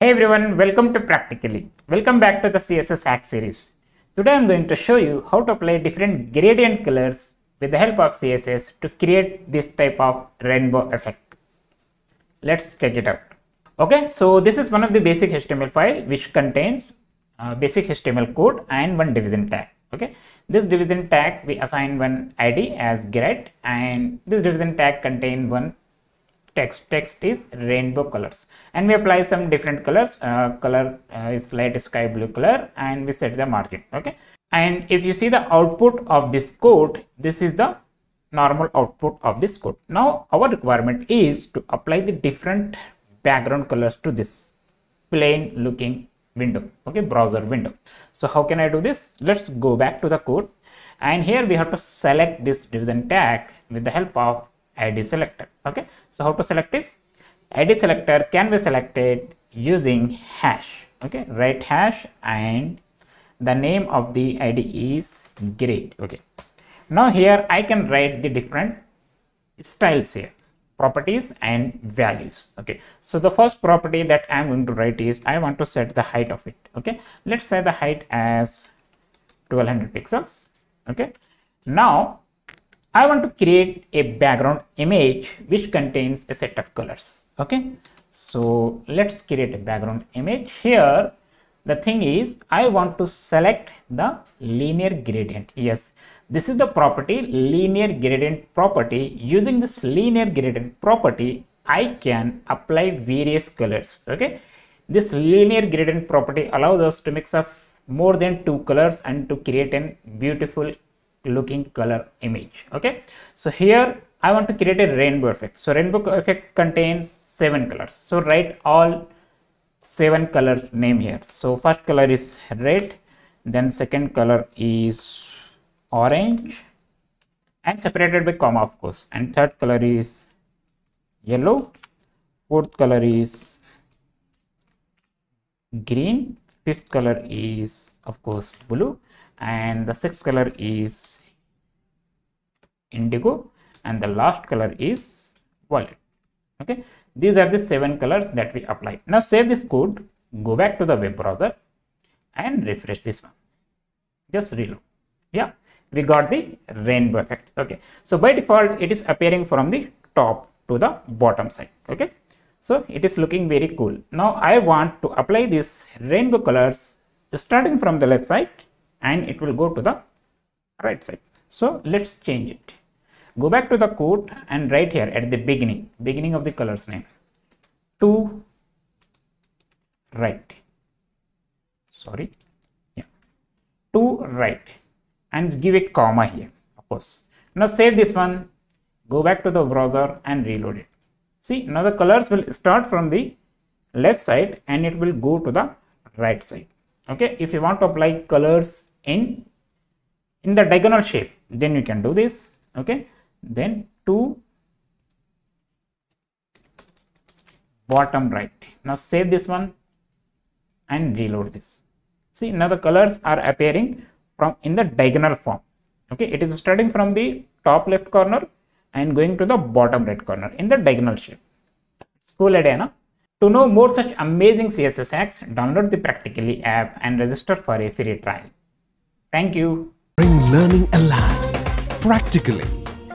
Hey everyone, welcome to Practically. Welcome back to the CSS Hack series. Today I'm going to show you how to apply different gradient colors with the help of CSS to create this type of rainbow effect. Let's check it out. Okay, so this is one of the basic HTML file which contains uh, basic HTML code and one division tag. Okay, this division tag we assign one ID as grad and this division tag contain one text text is rainbow colors. And we apply some different colors uh, color uh, is light sky blue color and we set the margin okay? And if you see the output of this code this is the normal output of this code. Now our requirement is to apply the different background colors to this plain looking window okay browser window. So how can i do this? Let's go back to the code. And here we have to select this division tag with the help of id selector okay? So how to select this id selector can be selected using hash. Okay? Write hash and the name of the id is grad okay? Now here i can write the different styles here properties and values. Okay? So the first property that i'm going to write is i want to set the height of it. Okay? Let's set the height as 1200 pixels. Okay? Now I want to create a background image which contains a set of colors. Okay, so let's create a background image here. The thing is, I want to select the linear gradient. Yes, this is the property linear gradient property. Using this linear gradient property, I can apply various colors. Okay, this linear gradient property allows us to mix up more than two colors and to create a beautiful looking color image okay? So here i want to create a rainbow effect. So rainbow effect contains seven colors. So write all seven colors name here. So first color is red then second color is orange and separated by comma of course. And third color is yellow fourth color is green fifth color is of course blue and the sixth color is indigo. And the last color is violet. Okay. These are the seven colors that we apply. Now save this code. Go back to the web browser and refresh this one. Just reload. Yeah. We got the rainbow effect. Okay. So by default it is appearing from the top to the bottom side. Okay. So it is looking very cool. Now i want to apply this rainbow colors starting from the left side and it will go to the right side. So let's change it. Go back to the code and write here at the beginning. Beginning of the colors name. To right. Sorry. Yeah. To right. And give a comma here of course. Now save this one. Go back to the browser and reload it. See now the colors will start from the left side and it will go to the right side. Okay? If you want to apply colors in in the diagonal shape. Then you can do this okay? Then to bottom right. Now save this one and reload this. See now the colors are appearing from in the diagonal form okay? It is starting from the top left corner and going to the bottom right corner in the diagonal shape. It's cool idea no? to know more such amazing css hacks download the practically app and register for a free trial Thank you. Bring learning alive practically